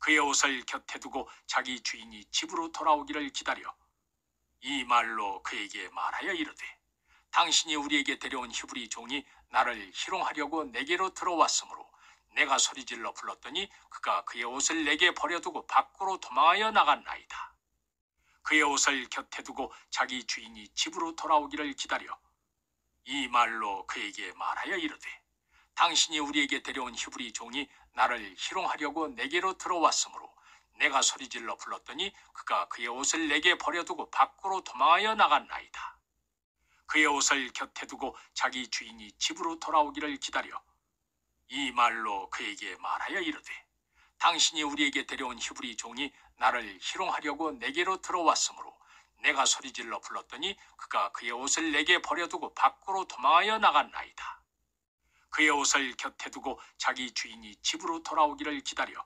그의 옷을 곁에 두고 자기 주인이 집으로 돌아오기를 기다려 이 말로 그에게 말하여 이르되 당신이 우리에게 데려온 히브리 종이 나를 희롱하려고 내게로 들어왔으므로 내가 소리질러 불렀더니 그가 그의 옷을 내게 버려두고 밖으로 도망하여 나갔나이다. 그의 옷을 곁에 두고 자기 주인이 집으로 돌아오기를 기다려 이 말로 그에게 말하여 이르되 당신이 우리에게 데려온 히브리 종이 나를 희롱하려고 내게로 들어왔으므로 내가 소리질러 불렀더니 그가 그의 옷을 내게 버려두고 밖으로 도망하여 나갔나이다. 그의 옷을 곁에 두고 자기 주인이 집으로 돌아오기를 기다려 이 말로 그에게 말하여 이르되 당신이 우리에게 데려온 히브리 종이 나를 희롱하려고 내게로 들어왔으므로 내가 소리질러 불렀더니 그가 그의 옷을 내게 버려두고 밖으로 도망하여 나갔나이다. 그의 옷을 곁에 두고 자기 주인이 집으로 돌아오기를 기다려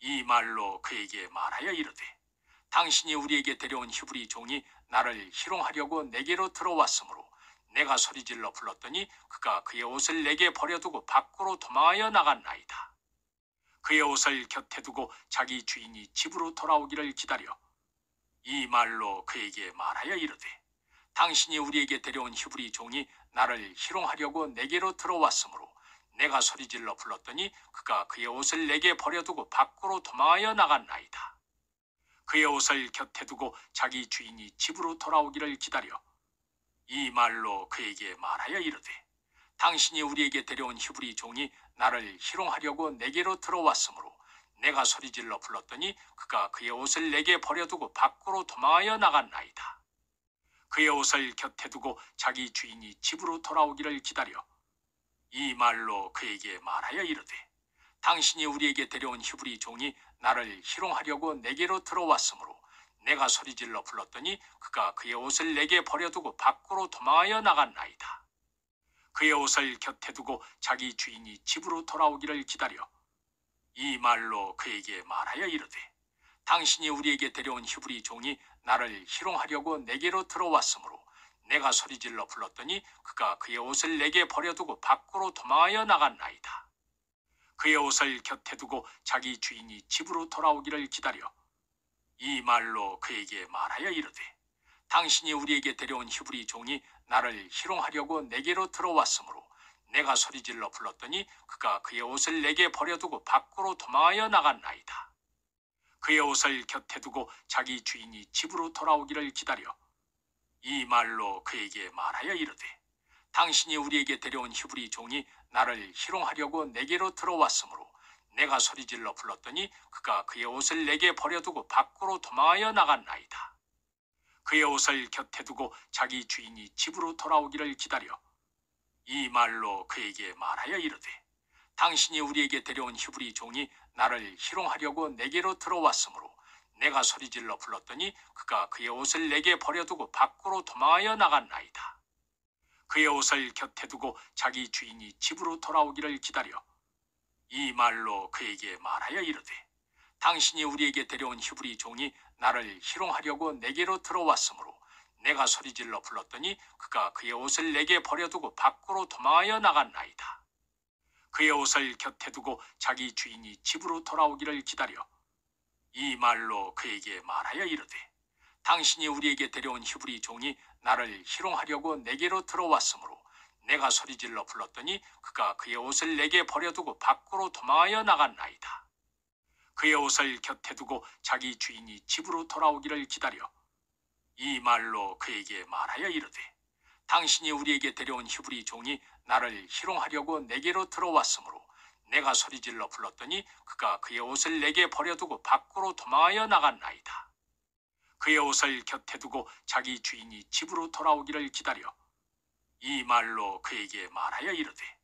이 말로 그에게 말하여 이르되 당신이 우리에게 데려온 히브리 종이 나를 희롱하려고 내게로 들어왔으므로 내가 소리질러 불렀더니 그가 그의 옷을 내게 버려두고 밖으로 도망하여 나갔나이다. 그의 옷을 곁에 두고 자기 주인이 집으로 돌아오기를 기다려 이 말로 그에게 말하여 이르되 당신이 우리에게 데려온 히브리 종이 나를 희롱하려고 내게로 들어왔으므로 내가 소리질러 불렀더니 그가 그의 옷을 내게 버려두고 밖으로 도망하여 나갔나이다. 그의 옷을 곁에 두고 자기 주인이 집으로 돌아오기를 기다려 이 말로 그에게 말하여 이르되 당신이 우리에게 데려온 히브리 종이 나를 희롱하려고 내게로 들어왔으므로 내가 소리질러 불렀더니 그가 그의 옷을 내게 버려두고 밖으로 도망하여 나갔나이다. 그의 옷을 곁에 두고 자기 주인이 집으로 돌아오기를 기다려 이 말로 그에게 말하여 이르되 당신이 우리에게 데려온 히브리 종이 나를 희롱하려고 내게로 들어왔으므로 내가 소리질러 불렀더니 그가 그의 옷을 내게 버려두고 밖으로 도망하여 나갔나이다. 그의 옷을 곁에 두고 자기 주인이 집으로 돌아오기를 기다려 이 말로 그에게 말하여 이르되 당신이 우리에게 데려온 히브리 종이 나를 희롱하려고 내게로 들어왔으므로 내가 소리질러 불렀더니 그가 그의 옷을 내게 버려두고 밖으로 도망하여 나갔나이다. 그의 옷을 곁에 두고 자기 주인이 집으로 돌아오기를 기다려 이 말로 그에게 말하여 이르되 당신이 우리에게 데려온 히브리 종이 나를 희롱하려고 내게로 들어왔으므로 내가 소리질러 불렀더니 그가 그의 옷을 내게 버려두고 밖으로 도망하여 나갔나이다. 그의 옷을 곁에 두고 자기 주인이 집으로 돌아오기를 기다려 이 말로 그에게 말하여 이르되 당신이 우리에게 데려온 히브리 종이 나를 희롱하려고 내게로 들어왔으므로 내가 소리질러 불렀더니 그가 그의 옷을 내게 버려두고 밖으로 도망하여 나갔나이다. 그의 옷을 곁에 두고 자기 주인이 집으로 돌아오기를 기다려 이 말로 그에게 말하여 이르되 당신이 우리에게 데려온 히브리 종이 나를 희롱하려고 내게로 들어왔으므로 내가 소리질러 불렀더니 그가 그의 옷을 내게 버려두고 밖으로 도망하여 나갔나이다. 그의 옷을 곁에 두고 자기 주인이 집으로 돌아오기를 기다려 이 말로 그에게 말하여 이르되 당신이 우리에게 데려온 히브리 종이 나를 희롱하려고 내게로 들어왔으므로 내가 소리질러 불렀더니 그가 그의 옷을 내게 버려두고 밖으로 도망하여 나갔나이다. 그의 옷을 곁에 두고 자기 주인이 집으로 돌아오기를 기다려 이 말로 그에게 말하여 이르되 당신이 우리에게 데려온 히브리 종이 나를 희롱하려고 내게로 들어왔으므로 내가 소리질러 불렀더니 그가 그의 옷을 내게 버려두고 밖으로 도망하여 나갔나이다. 그의 옷을 곁에 두고 자기 주인이 집으로 돌아오기를 기다려 이 말로 그에게 말하여 이르되 당신이 우리에게 데려온 히브리 종이 나를 희롱하려고 내게로 들어왔으므로 내가 소리질러 불렀더니 그가 그의 옷을 내게 버려두고 밖으로 도망하여 나갔나이다. 그의 옷을 곁에 두고 자기 주인이 집으로 돌아오기를 기다려 이 말로 그에게 말하여 이르되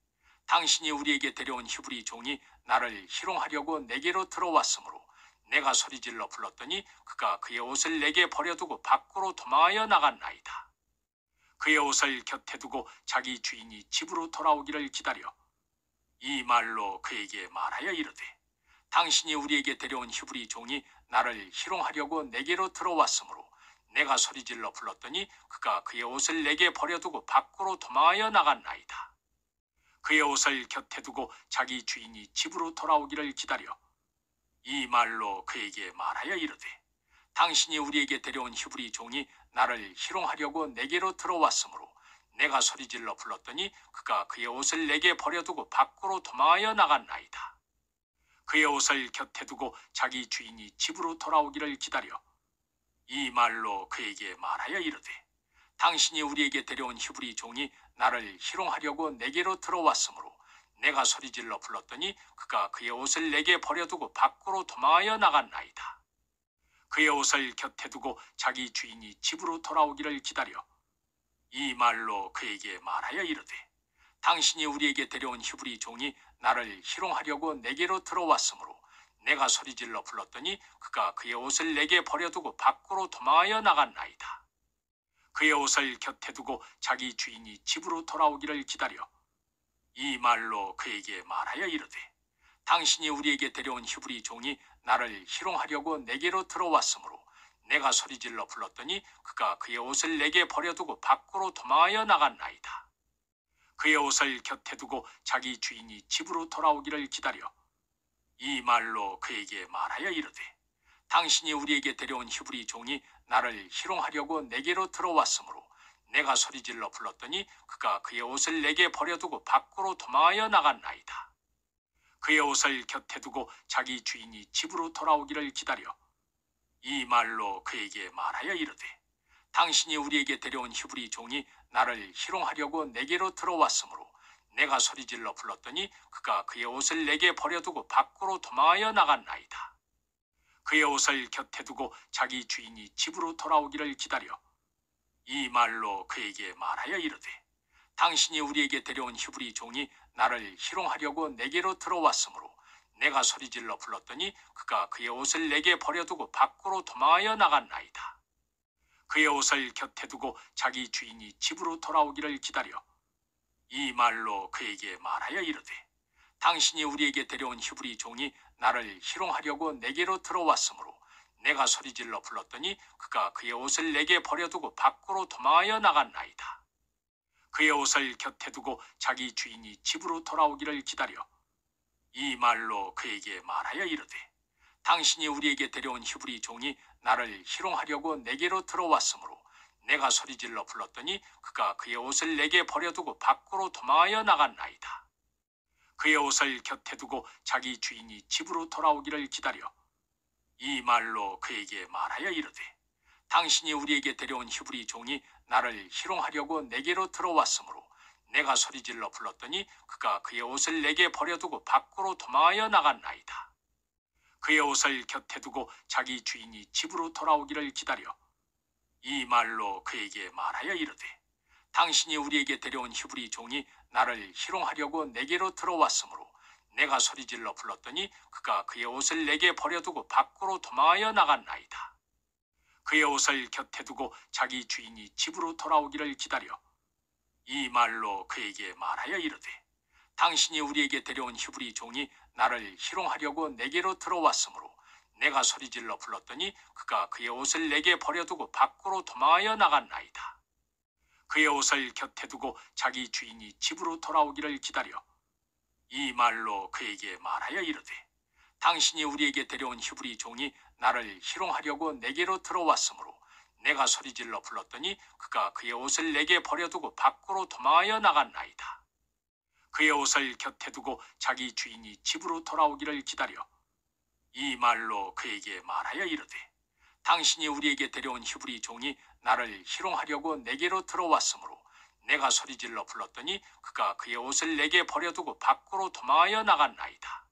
당신이 우리에게 데려온 히브리 종이 나를 희롱하려고 내게로 들어왔으므로 내가 소리질러 불렀더니 그가 그의 옷을 내게 버려두고 밖으로 도망하여 나갔나이다. 그의 옷을 곁에 두고 자기 주인이 집으로 돌아오기를 기다려 이 말로 그에게 말하여 이르되 당신이 우리에게 데려온 히브리 종이 나를 희롱하려고 내게로 들어왔으므로 내가 소리질러 불렀더니 그가 그의 옷을 내게 버려두고 밖으로 도망하여 나갔나이다. 그의 옷을 곁에 두고 자기 주인이 집으로 돌아오기를 기다려 이 말로 그에게 말하여 이르되 당신이 우리에게 데려온 히브리 종이 나를 희롱하려고 내게로 들어왔으므로 내가 소리질러 불렀더니 그가 그의 옷을 내게 버려두고 밖으로 도망하여 나갔나이다. 그의 옷을 곁에 두고 자기 주인이 집으로 돌아오기를 기다려 이 말로 그에게 말하여 이르되 당신이 우리에게 데려온 히브리 종이 나를 희롱하려고 내게로 들어왔으므로 내가 소리질러 불렀더니 그가 그의 옷을 내게 버려두고 밖으로 도망하여 나갔나이다. 그의 옷을 곁에 두고 자기 주인이 집으로 돌아오기를 기다려 이 말로 그에게 말하여 이르되 당신이 우리에게 데려온 히브리 종이 나를 희롱하려고 내게로 들어왔으므로 내가 소리질러 불렀더니 그가 그의 옷을 내게 버려두고 밖으로 도망하여 나갔나이다. 그의 옷을 곁에 두고 자기 주인이 집으로 돌아오기를 기다려 이 말로 그에게 말하여 이르되 당신이 우리에게 데려온 히브리 종이 나를 희롱하려고 내게로 들어왔으므로 내가 소리질러 불렀더니 그가 그의 옷을 내게 버려두고 밖으로 도망하여 나갔나이다. 그의 옷을 곁에 두고 자기 주인이 집으로 돌아오기를 기다려 이 말로 그에게 말하여 이르되 당신이 우리에게 데려온 히브리 종이 나를 희롱하려고 내게로 들어왔으므로 내가 소리질러 불렀더니 그가 그의 옷을 내게 버려두고 밖으로 도망하여 나갔나이다. 그의 옷을 곁에 두고 자기 주인이 집으로 돌아오기를 기다려 이 말로 그에게 말하여 이르되 당신이 우리에게 데려온 히브리 종이 나를 희롱하려고 내게로 들어왔으므로 내가 소리질러 불렀더니 그가 그의 옷을 내게 버려두고 밖으로 도망하여 나갔나이다. 그의 옷을 곁에 두고 자기 주인이 집으로 돌아오기를 기다려 이 말로 그에게 말하여 이르되 당신이 우리에게 데려온 히브리 종이 나를 희롱하려고 내게로 들어왔으므로 내가 소리질러 불렀더니 그가 그의 옷을 내게 버려두고 밖으로 도망하여 나갔나이다. 그의 옷을 곁에 두고 자기 주인이 집으로 돌아오기를 기다려 이 말로 그에게 말하여 이르되 당신이 우리에게 데려온 히브리 종이 나를 희롱하려고 내게로 들어왔으므로 내가 소리질러 불렀더니 그가 그의 옷을 내게 버려두고 밖으로 도망하여 나갔나이다. 그의 옷을 곁에 두고 자기 주인이 집으로 돌아오기를 기다려 이 말로 그에게 말하여 이르되 당신이 우리에게 데려온 히브리 종이 나를 희롱하려고 내게로 들어왔으므로 내가 소리질러 불렀더니 그가 그의 옷을 내게 버려두고 밖으로 도망하여 나갔나이다. 그의 옷을 곁에 두고 자기 주인이 집으로 돌아오기를 기다려 이 말로 그에게 말하여 이르되 당신이 우리에게 데려온 히브리 종이 나를 희롱하려고 내게로 들어왔으므로 내가 소리질러 불렀더니 그가 그의 옷을 내게 버려두고 밖으로 도망하여 나갔나이다. 그의 옷을 곁에 두고 자기 주인이 집으로 돌아오기를 기다려 이 말로 그에게 말하여 이르되 당신이 우리에게 데려온 히브리 종이 나를 희롱하려고 내게로 들어왔으므로 내가 소리질러 불렀더니 그가 그의 옷을 내게 버려두고 밖으로 도망하여 나갔나이다. 그의 옷을 곁에 두고 자기 주인이 집으로 돌아오기를 기다려 이 말로 그에게 말하여 이르되 당신이 우리에게 데려온 히브리 종이 나를 희롱하려고 내게로 들어왔으므로 내가 소리질러 불렀더니 그가 그의 옷을 내게 버려두고 밖으로 도망하여 나갔나이다. 그의 옷을 곁에 두고 자기 주인이 집으로 돌아오기를 기다려 이 말로 그에게 말하여 이르되 당신이 우리에게 데려온 히브리 종이 나를 희롱하려고 내게로 들어왔으므로 내가 소리질러 불렀더니 그가 그의 옷을 내게 버려두고 밖으로 도망하여 나갔나이다. 그의 옷을 곁에 두고 자기 주인이 집으로 돌아오기를 기다려 이 말로 그에게 말하여 이르되 당신이 우리에게 데려온 히브리 종이 나를 희롱하려고 내게로 들어왔으므로 내가 소리질러 불렀더니 그가 그의 옷을 내게 버려두고 밖으로 도망하여 나갔나이다.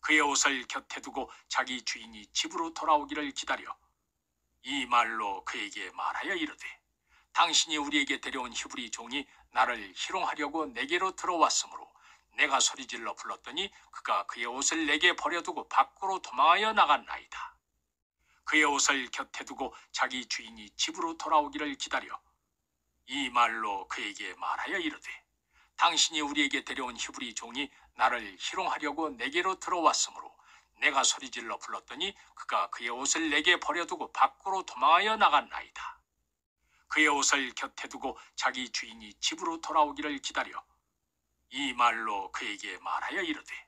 그의 옷을 곁에 두고 자기 주인이 집으로 돌아오기를 기다려 이 말로 그에게 말하여 이르되 당신이 우리에게 데려온 히브리 종이 나를 희롱하려고 내게로 들어왔으므로 내가 소리질러 불렀더니 그가 그의 옷을 내게 버려두고 밖으로 도망하여 나갔나이다. 그의 옷을 곁에 두고 자기 주인이 집으로 돌아오기를 기다려 이 말로 그에게 말하여 이르되 당신이 우리에게 데려온 히브리 종이 나를 희롱하려고 내게로 들어왔으므로 내가 소리질러 불렀더니 그가 그의 옷을 내게 버려두고 밖으로 도망하여 나갔나이다. 그의 옷을 곁에 두고 자기 주인이 집으로 돌아오기를 기다려 이 말로 그에게 말하여 이르되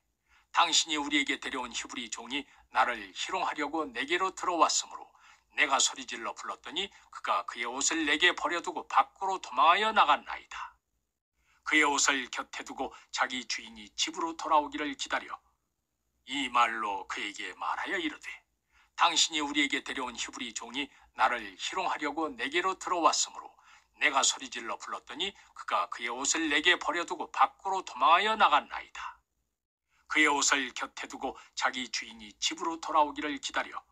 당신이 우리에게 데려온 히브리 종이 나를 희롱하려고 내게로 들어왔으므로 내가 소리질러 불렀더니 그가 그의 옷을 내게 버려두고 밖으로 도망하여 나갔나이다. 그의 옷을 곁에 두고 자기 주인이 집으로 돌아오기를 기다려 이 말로 그에게 말하여 이르되 당신이 우리에게 데려온 히브리 종이 나를 희롱하려고 내게로 들어왔으므로 내가 소리질러 불렀더니 그가 그의 옷을 내게 버려두고 밖으로 도망하여 나갔나이다. 그의 옷을 곁에 두고 자기 주인이 집으로 돌아오기를 기다려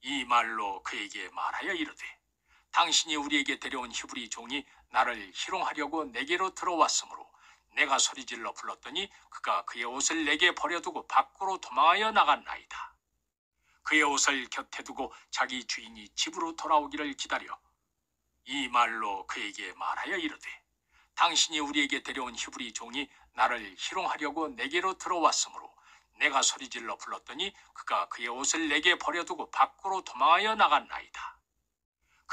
이 말로 그에게 말하여 이르되 당신이 우리에게 데려온 히브리 종이 나를 희롱하려고 내게로 들어왔으므로 내가 소리질러 불렀더니 그가 그의 옷을 내게 버려두고 밖으로 도망하여 나갔나이다. 그의 옷을 곁에 두고 자기 주인이 집으로 돌아오기를 기다려 이 말로 그에게 말하여 이르되 당신이 우리에게 데려온 히브리 종이 나를 희롱하려고 내게로 들어왔으므로 내가 소리질러 불렀더니 그가 그의 옷을 내게 버려두고 밖으로 도망하여 나갔나이다.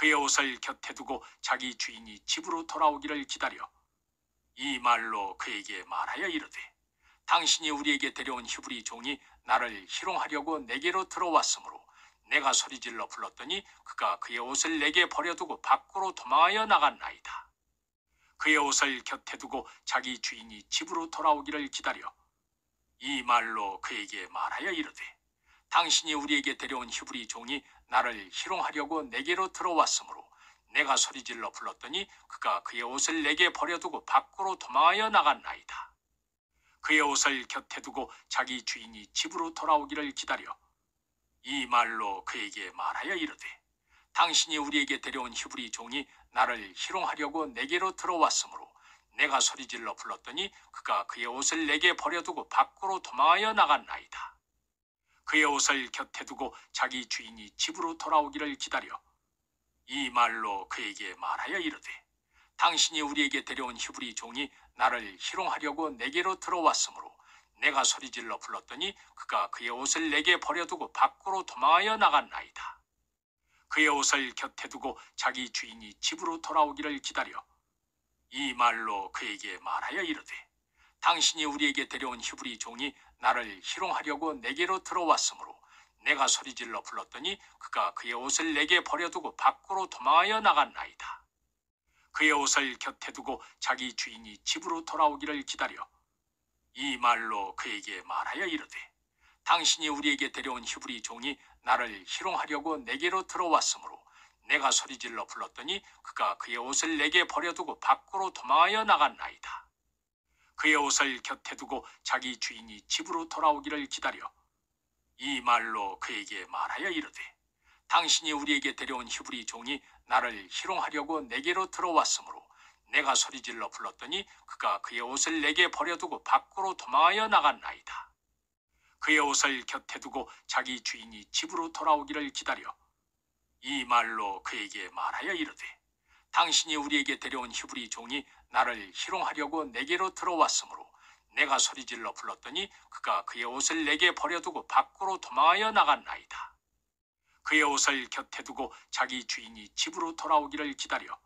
그의 옷을 곁에 두고 자기 주인이 집으로 돌아오기를 기다려 이 말로 그에게 말하여 이르되 당신이 우리에게 데려온 히브리 종이 나를 희롱하려고 내게로 들어왔으므로 내가 소리질러 불렀더니 그가 그의 옷을 내게 버려두고 밖으로 도망하여 나갔나이다. 그의 옷을 곁에 두고 자기 주인이 집으로 돌아오기를 기다려 이 말로 그에게 말하여 이르되 당신이 우리에게 데려온 히브리 종이 나를 희롱하려고 내게로 들어왔으므로 내가 소리질러 불렀더니 그가 그의 옷을 내게 버려두고 밖으로 도망하여 나갔나이다. 그의 옷을 곁에 두고 자기 주인이 집으로 돌아오기를 기다려 이 말로 그에게 말하여 이르되 당신이 우리에게 데려온 히브리 종이 나를 희롱하려고 내게로 들어왔으므로 내가 소리질러 불렀더니 그가 그의 옷을 내게 버려두고 밖으로 도망하여 나갔나이다. 그의 옷을 곁에 두고 자기 주인이 집으로 돌아오기를 기다려 이 말로 그에게 말하여 이르되 당신이 우리에게 데려온 히브리 종이 나를 희롱하려고 내게로 들어왔으므로 내가 소리질러 불렀더니 그가 그의 옷을 내게 버려두고 밖으로 도망하여 나갔나이다. 그의 옷을 곁에 두고 자기 주인이 집으로 돌아오기를 기다려 이 말로 그에게 말하여 이르되 당신이 우리에게 데려온 히브리 종이 나를 희롱하려고 내게로 들어왔으므로 내가 소리질러 불렀더니 그가 그의 옷을 내게 버려두고 밖으로 도망하여 나갔나이다. 그의 옷을 곁에 두고 자기 주인이 집으로 돌아오기를 기다려 이 말로 그에게 말하여 이르되 당신이 우리에게 데려온 히브리 종이 나를 희롱하려고 내게로 들어왔으므로 내가 소리질러 불렀더니 그가 그의 옷을 내게 버려두고 밖으로 도망하여 나갔나이다. 그의 옷을 곁에 두고 자기 주인이 집으로 돌아오기를 기다려 이 말로 그에게 말하여 이르되 당신이 우리에게 데려온 히브리 종이 나를 희롱하려고 내게로 들어왔으므로 내가 소리질러 불렀더니 그가 그의 옷을 내게 버려두고 밖으로 도망하여 나갔나이다. 그의 옷을 곁에 두고 자기 주인이 집으로 돌아오기를 기다려 이 말로 그에게 말하여 이르되 당신이 우리에게 데려온 히브리 종이 나를 희롱하려고 내게로 들어왔으므로 내가 소리질러 불렀더니 그가 그의 옷을 내게 버려두고 밖으로 도망하여 나갔나이다. 그의 옷을 곁에 두고 자기 주인이 집으로 돌아오기를 기다려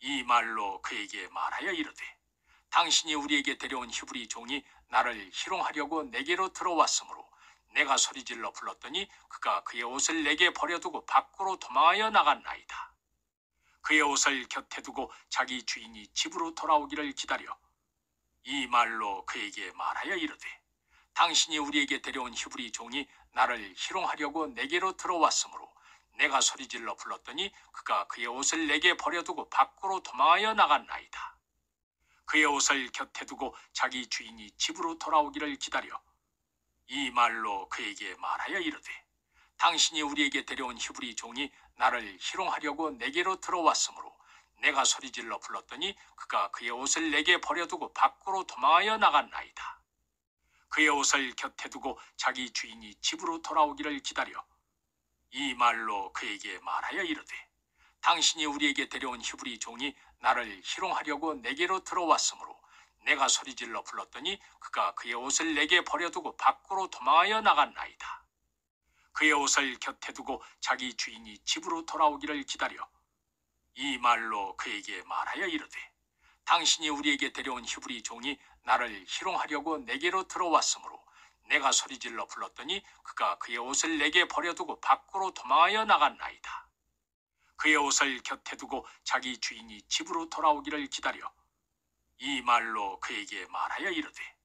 이 말로 그에게 말하여 이르되 당신이 우리에게 데려온 히브리 종이 나를 희롱하려고 내게로 들어왔으므로 내가 소리질러 불렀더니 그가 그의 옷을 내게 버려두고 밖으로 도망하여 나갔나이다. 그의 옷을 곁에 두고 자기 주인이 집으로 돌아오기를 기다려 이 말로 그에게 말하여 이르되 당신이 우리에게 데려온 히브리 종이 나를 희롱하려고 내게로 들어왔으므로 내가 소리질러 불렀더니 그가 그의 옷을 내게 버려두고 밖으로 도망하여 나갔나이다. 그의 옷을 곁에 두고 자기 주인이 집으로 돌아오기를 기다려 이 말로 그에게 말하여 이르되 당신이 우리에게 데려온 히브리 종이 나를 희롱하려고 내게로 들어왔으므로 내가 소리질러 불렀더니 그가 그의 옷을 내게 버려두고 밖으로 도망하여 나갔나이다. 그의 옷을 곁에 두고 자기 주인이 집으로 돌아오기를 기다려 이 말로 그에게 말하여 이르되 당신이 우리에게 데려온 히브리 종이 나를 희롱하려고 내게로 들어왔으므로 내가 소리질러 불렀더니 그가 그의 옷을 내게 버려두고 밖으로 도망하여 나갔나이다. 그의 옷을 곁에 두고 자기 주인이 집으로 돌아오기를 기다려 이 말로 그에게 말하여 이르되 당신이 우리에게 데려온 히브리 종이 나를 희롱하려고 내게로 들어왔으므로 내가 소리질러 불렀더니 그가 그의 옷을 내게 버려두고 밖으로 도망하여 나갔나이다. 그의 옷을 곁에 두고 자기 주인이 집으로 돌아오기를 기다려 이 말로 그에게 말하여 이르되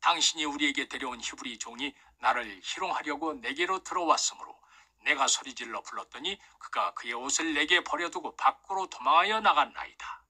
당신이 우리에게 데려온 히브리 종이 나를 희롱하려고 내게로 들어왔으므로 내가 소리질러 불렀더니 그가 그의 옷을 내게 버려두고 밖으로 도망하여 나갔나이다.